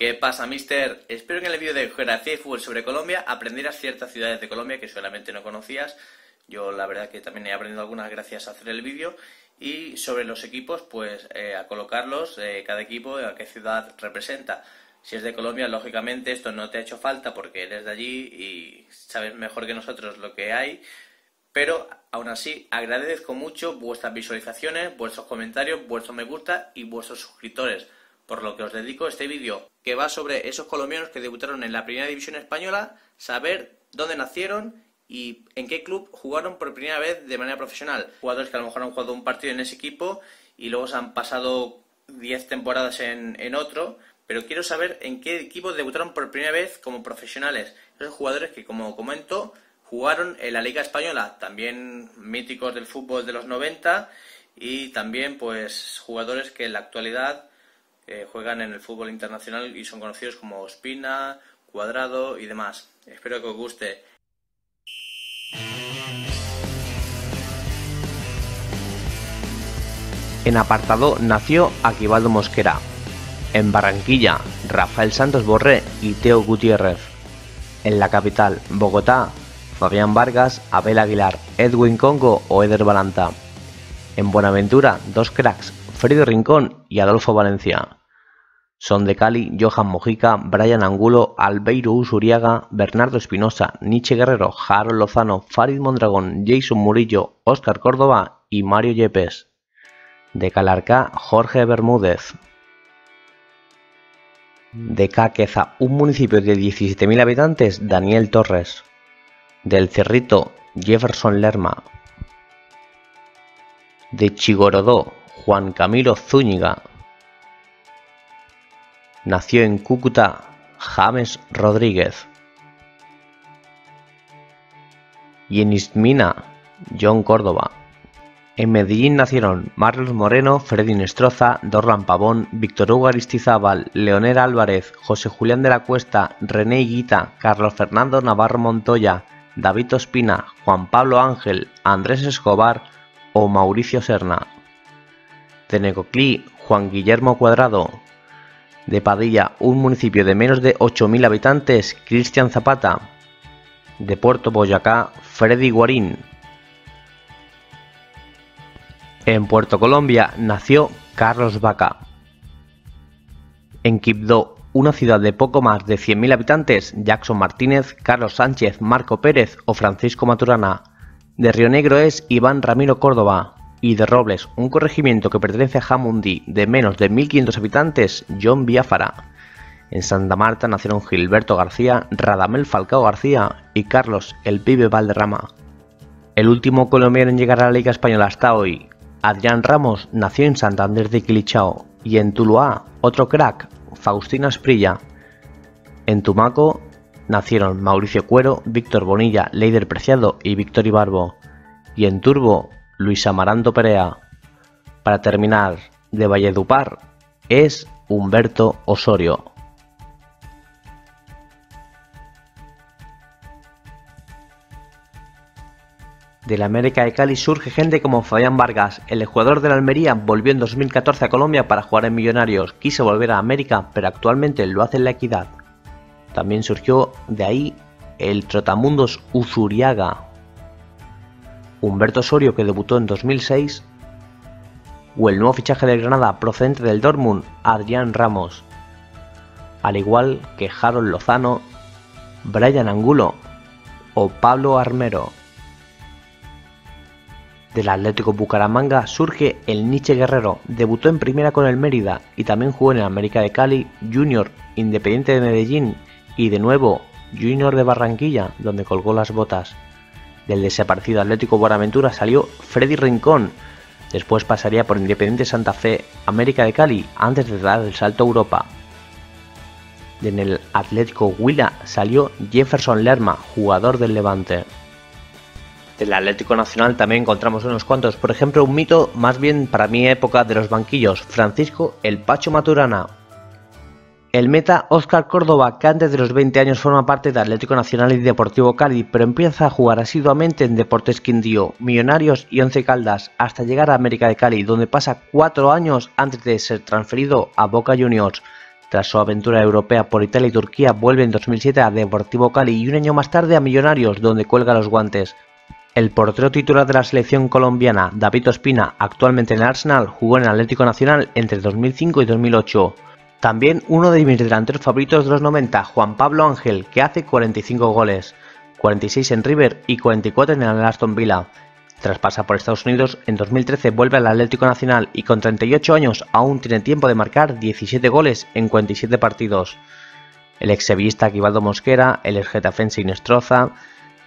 ¿Qué pasa, mister? Espero que en el vídeo de Geografía y Fútbol sobre Colombia aprendieras ciertas ciudades de Colombia que solamente no conocías. Yo la verdad que también he aprendido algunas gracias a hacer el vídeo. Y sobre los equipos, pues eh, a colocarlos, eh, cada equipo, a qué ciudad representa. Si es de Colombia, lógicamente esto no te ha hecho falta porque eres de allí y sabes mejor que nosotros lo que hay. Pero aún así agradezco mucho vuestras visualizaciones, vuestros comentarios, vuestros me gusta y vuestros suscriptores por lo que os dedico este vídeo, que va sobre esos colombianos que debutaron en la primera división española, saber dónde nacieron y en qué club jugaron por primera vez de manera profesional. Jugadores que a lo mejor han jugado un partido en ese equipo y luego se han pasado 10 temporadas en, otro, pero quiero saber en qué equipo debutaron por primera vez como profesionales. Esos jugadores que, como comento, jugaron en la Liga Española, también míticos del fútbol de los 90 y también pues jugadores que en la actualidad juegan en el fútbol internacional y son conocidos como Espina, Cuadrado y demás. Espero que os guste. En apartado nació Aquivaldo Mosquera. En Barranquilla, Rafael Santos Borré y Teo Gutiérrez. En la capital, Bogotá, Fabián Vargas, Abel Aguilar, Edwin Congo o Eder Balanta. En Buenaventura, dos cracks, Freddy Rincón y Adolfo Valencia. Son de Cali, Johan Mojica, Brian Angulo, Albeiro Usuriaga, Bernardo Espinosa, Nietzsche Guerrero, Harold Lozano, Farid Mondragón, Jason Murillo, Óscar Córdoba y Mario Yepes. De Calarcá, Jorge Bermúdez. De Caqueza, un municipio de 17.000 habitantes, Daniel Torres. Del Cerrito, Jefferson Lerma. De Chigorodó, Juan Camilo Zúñiga. Nació en Cúcuta James Rodríguez. Y en Ismina, John Córdoba. En Medellín nacieron Marlos Moreno, Freddy Nestroza, Dorlan Pavón, Víctor Hugo Aristizábal, Leonel Álvarez, José Julián de la Cuesta, René Guita, Carlos Fernando Navarro Montoya, David Ospina, Juan Pablo Ángel, Andrés Escobar o Mauricio Serna. Tenecoclí, Juan Guillermo Cuadrado, de Padilla, un municipio de menos de 8.000 habitantes, Cristian Zapata. De Puerto Boyacá, Freddy Guarín. En Puerto Colombia nació Carlos Vaca. En Quibdó, una ciudad de poco más de 100.000 habitantes, Jackson Martínez, Carlos Sánchez, Marco Pérez o Francisco Maturana. De Río Negro es Iván Ramiro Córdoba y de Robles, un corregimiento que pertenece a Jamundí de menos de 1.500 habitantes, John Biafara. En Santa Marta nacieron Gilberto García, Radamel Falcao García y Carlos El Pibe Valderrama. El último colombiano en llegar a la Liga Española hasta hoy, Adrián Ramos, nació en Santander de Quilichao y en Tuluá, otro crack, Faustina Esprilla. En Tumaco nacieron Mauricio Cuero, Víctor Bonilla, Leider Preciado y Víctor Ibarbo. Y en Turbo, Luis Amaranto Perea. Para terminar, de Valledupar es Humberto Osorio. De la América de Cali surge gente como Fabián Vargas, el jugador de la Almería volvió en 2014 a Colombia para jugar en Millonarios, quiso volver a América, pero actualmente lo hace en la Equidad. También surgió de ahí el Trotamundos Uzuriaga, Humberto Osorio que debutó en 2006 o el nuevo fichaje de Granada procedente del Dortmund, Adrián Ramos, al igual que Harold Lozano, Brian Angulo o Pablo Armero. Del Atlético Bucaramanga surge el Nietzsche Guerrero, debutó en primera con el Mérida y también jugó en el América de Cali, Junior, Independiente de Medellín y de nuevo Junior de Barranquilla, donde colgó las botas. Del desaparecido Atlético Buenaventura salió Freddy Rincón. Después pasaría por Independiente Santa Fe, América de Cali, antes de dar el salto a Europa. En el Atlético Huila salió Jefferson Lerma, jugador del Levante. Del Atlético Nacional también encontramos unos cuantos, por ejemplo un mito más bien para mi época de los banquillos, Francisco El Pacho Maturana, el meta Óscar Córdoba, que antes de los 20 años forma parte de Atlético Nacional y Deportivo Cali, pero empieza a jugar asiduamente en Deportes Quindío, Millonarios y Once Caldas, hasta llegar a América de Cali, donde pasa 4 años antes de ser transferido a Boca Juniors. Tras su aventura europea por Italia y Turquía, vuelve en 2007 a Deportivo Cali y un año más tarde a Millonarios, donde cuelga los guantes. El portero titular de la selección colombiana, David Ospina, actualmente en el Arsenal, jugó en Atlético Nacional entre 2005 y 2008. También uno de mis delanteros favoritos de los 90, Juan Pablo Ángel, que hace 45 goles, 46 en River y 44 en el Aston Villa. Tras pasar por Estados Unidos, en 2013 vuelve al Atlético Nacional y con 38 años aún tiene tiempo de marcar 17 goles en 47 partidos. El ex sevillista Mosquera, el ex getafense Inestroza,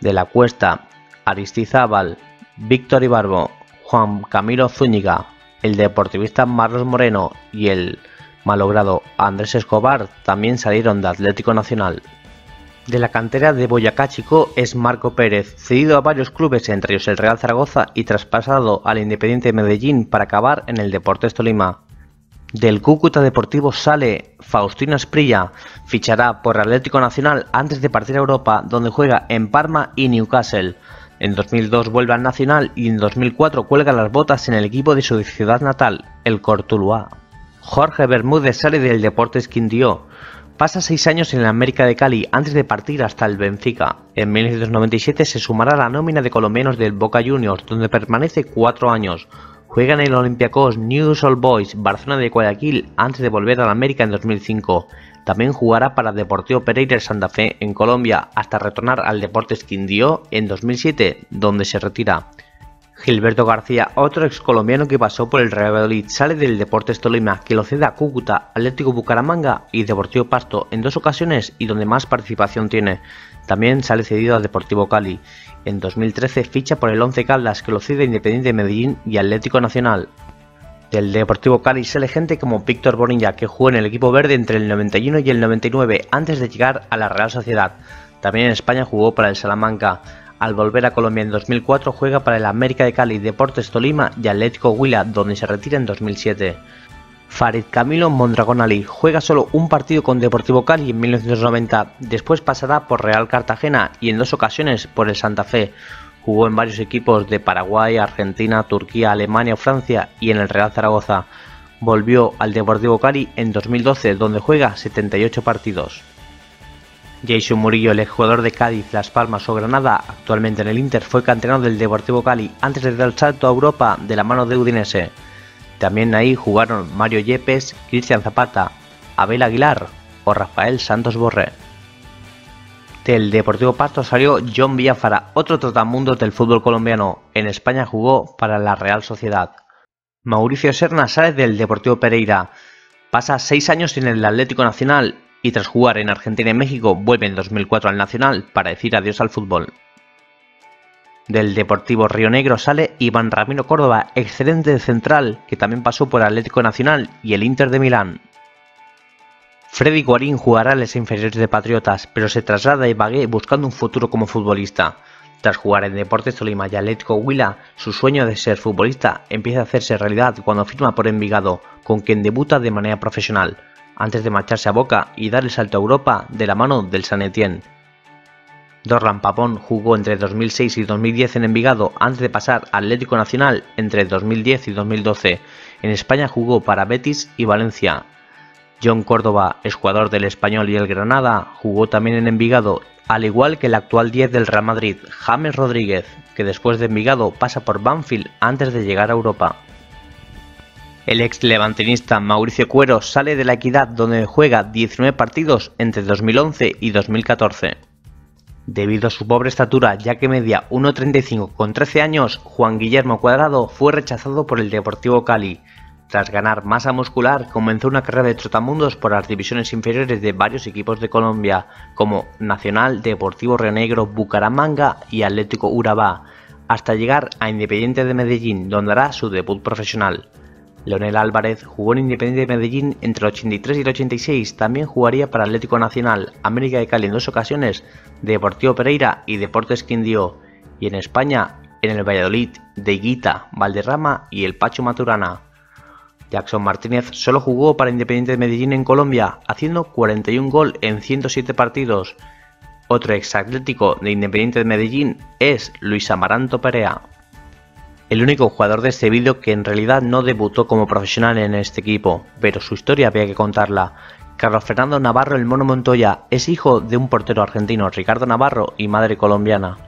De la Cuesta, Aristizábal, Víctor Ibarbo, Juan Camilo Zúñiga, el deportivista Marlos Moreno y el malogrado Andrés Escobar también salieron de Atlético Nacional. De la cantera de Boyacá Chico es Marco Pérez, cedido a varios clubes, entre ellos el Real Zaragoza y traspasado al Independiente de Medellín para acabar en el Deportes Tolima. Del Cúcuta Deportivo sale Faustino Esprilla, fichará por Atlético Nacional antes de partir a Europa, donde juega en Parma y Newcastle. En 2002 vuelve al Nacional y en 2004 cuelga las botas en el equipo de su ciudad natal, el Cortuluá. Jorge Bermúdez sale del Deportes Quindío. Pasa seis años en la América de Cali antes de partir hasta el Benfica. En 1997 se sumará a la nómina de colombianos del Boca Juniors, donde permanece cuatro años. Juega en el Olympiacos News All Boys Barcelona de Guayaquil antes de volver a la América en 2005. También jugará para Deportivo Pereira Santa Fe en Colombia hasta retornar al Deportes Quindío en 2007, donde se retira. Gilberto García, otro ex colombiano que pasó por el Real Valladolid, sale del Deportes Tolima, que lo cede a Cúcuta, Atlético Bucaramanga y Deportivo Pasto en dos ocasiones y donde más participación tiene. También sale cedido a Deportivo Cali. En 2013 ficha por el Once Caldas, que lo cede Independiente de Medellín y Atlético Nacional. Del Deportivo Cali sale gente como Víctor Bonilla, que jugó en el equipo verde entre el 91 y el 99 antes de llegar a la Real Sociedad. También en España jugó para el Salamanca. Al volver a Colombia en 2004 juega para el América de Cali, Deportes Tolima y Atlético Huila, donde se retira en 2007. Farid Camilo Mondragón Ali juega solo un partido con Deportivo Cali en 1990, después pasará por Real Cartagena y en dos ocasiones por el Santa Fe. Jugó en varios equipos de Paraguay, Argentina, Turquía, Alemania, Francia y en el Real Zaragoza. Volvió al Deportivo Cali en 2012, donde juega 78 partidos. Jason Murillo, el exjugador de Cádiz, Las Palmas o Granada, actualmente en el Inter, fue canterano del Deportivo Cali antes de dar el salto a Europa de la mano de Udinese. También ahí jugaron Mario Yepes, Cristian Zapata, Abel Aguilar o Rafael Santos Borré. Del Deportivo Pasto salió John Villafara, otro trotamundos del fútbol colombiano. En España jugó para la Real Sociedad. Mauricio Serna sale del Deportivo Pereira. Pasa seis años en el Atlético Nacional y tras jugar en Argentina y México vuelve en 2004 al Nacional para decir adiós al fútbol. Del Deportivo Río Negro sale Iván Ramiro Córdoba, excelente central que también pasó por Atlético Nacional y el Inter de Milán. Freddy Guarín jugará en las inferiores de Patriotas, pero se traslada a Ibagué buscando un futuro como futbolista. Tras jugar en Deportes Tolima y Atlético Huila, su sueño de ser futbolista empieza a hacerse realidad cuando firma por Envigado, con quien debuta de manera profesional, antes de marcharse a Boca y dar el salto a Europa de la mano del San Etienne. Dorlan Papón jugó entre 2006 y 2010 en Envigado antes de pasar a Atlético Nacional entre 2010 y 2012. En España jugó para Betis y Valencia, John Córdoba, jugador del Español y el Granada, jugó también en Envigado, al igual que el actual 10 del Real Madrid, James Rodríguez, que después de Envigado pasa por Banfield antes de llegar a Europa. El ex levantinista Mauricio Cuero sale de la Equidad donde juega 19 partidos entre 2011 y 2014. Debido a su pobre estatura, ya que media 1.35 con 13 años, Juan Guillermo Cuadrado fue rechazado por el Deportivo Cali, tras ganar masa muscular, comenzó una carrera de trotamundos por las divisiones inferiores de varios equipos de Colombia, como Nacional, Deportivo Negro, Bucaramanga y Atlético Urabá, hasta llegar a Independiente de Medellín, donde hará su debut profesional. Leonel Álvarez jugó en Independiente de Medellín entre el 83 y el 86, también jugaría para Atlético Nacional, América de Cali en dos ocasiones, Deportivo Pereira y Deportes Quindío, y en España en el Valladolid, de Higuita, Valderrama y el Pacho Maturana. Jackson Martínez solo jugó para Independiente de Medellín en Colombia, haciendo 41 gol en 107 partidos. Otro ex atlético de Independiente de Medellín es Luis Amaranto Perea. El único jugador de este vídeo que en realidad no debutó como profesional en este equipo, pero su historia había que contarla. Carlos Fernando Navarro El Mono Montoya es hijo de un portero argentino, Ricardo Navarro, y madre colombiana.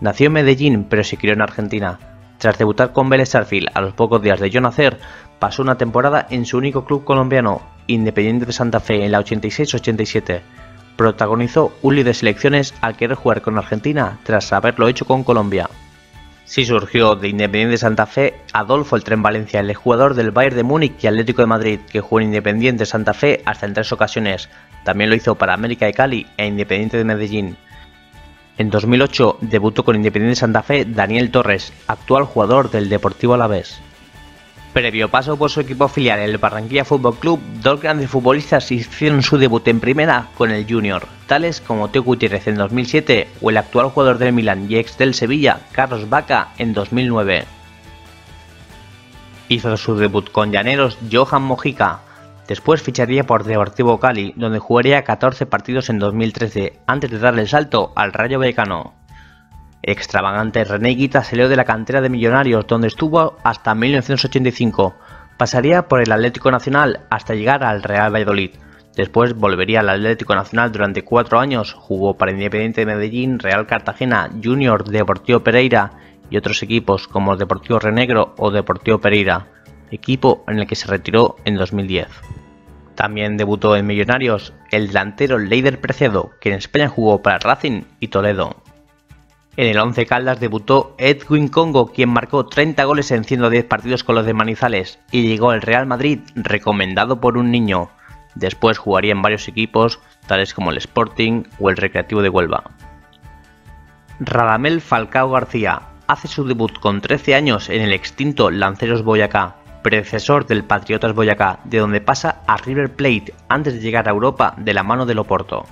Nació en Medellín, pero se crió en Argentina. Tras debutar con Vélez a los pocos días de yo nacer, pasó una temporada en su único club colombiano, Independiente de Santa Fe, en la 86-87. Protagonizó un líder de selecciones al querer jugar con Argentina tras haberlo hecho con Colombia. Sí surgió de Independiente de Santa Fe Adolfo el Tren Valencia, el jugador del Bayern de Múnich y Atlético de Madrid, que jugó en Independiente de Santa Fe hasta en tres ocasiones. También lo hizo para América de Cali e Independiente de Medellín. En 2008 debutó con Independiente de Santa Fe Daniel Torres, actual jugador del Deportivo Alavés. Previo paso por su equipo filial, el Barranquilla Fútbol Club, dos grandes futbolistas hicieron su debut en primera con el Junior, tales como Teo Gutiérrez en 2007 o el actual jugador del Milan y ex del Sevilla, Carlos Vaca, en 2009. Hizo su debut con Llaneros Johan Mojica, después ficharía por Deportivo Cali, donde jugaría 14 partidos en 2013, antes de darle el salto al Rayo Vallecano extravagante René Guita salió de la cantera de Millonarios, donde estuvo hasta 1985. Pasaría por el Atlético Nacional hasta llegar al Real Valladolid. Después volvería al Atlético Nacional durante cuatro años, jugó para Independiente de Medellín, Real Cartagena, Junior, Deportivo Pereira y otros equipos como Deportivo Renegro o Deportivo Pereira, equipo en el que se retiró en 2010. También debutó en Millonarios el delantero Leider Preciado, que en España jugó para Racing y Toledo. En el 11 Caldas debutó Edwin Congo, quien marcó 30 goles en 110 partidos con los de Manizales, y llegó al Real Madrid recomendado por un niño. Después jugaría en varios equipos, tales como el Sporting o el Recreativo de Huelva. Radamel Falcao García hace su debut con 13 años en el extinto Lanceros Boyacá, predecesor del Patriotas Boyacá, de donde pasa a River Plate antes de llegar a Europa de la mano del Oporto.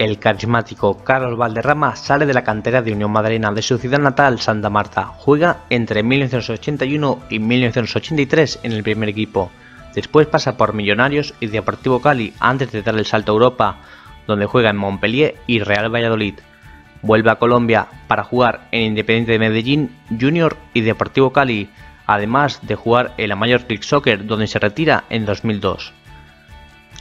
El carismático Carlos Valderrama sale de la cantera de Unión Madrina de su ciudad natal, Santa Marta. Juega entre 1981 y 1983 en el primer equipo. Después pasa por Millonarios y Deportivo Cali antes de dar el salto a Europa, donde juega en Montpellier y Real Valladolid. Vuelve a Colombia para jugar en Independiente de Medellín, Junior y Deportivo Cali, además de jugar en la Major League Soccer, donde se retira en 2002.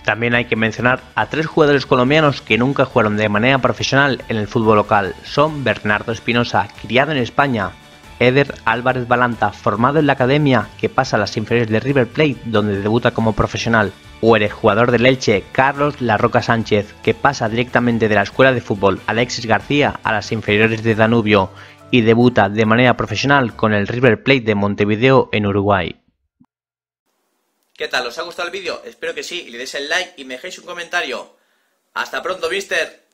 También hay que mencionar a tres jugadores colombianos que nunca jugaron de manera profesional en el fútbol local. Son Bernardo Espinosa, criado en España, Eder Álvarez Balanta, formado en la academia que pasa a las inferiores de River Plate, donde debuta como profesional, o el jugador del Elche, Carlos La Roca Sánchez, que pasa directamente de la escuela de fútbol Alexis García a las inferiores de Danubio y debuta de manera profesional con el River Plate de Montevideo en Uruguay. ¿Qué tal? ¿Os ha gustado el vídeo? Espero que sí, y le deis el like y me dejéis un comentario. ¡Hasta pronto, mister!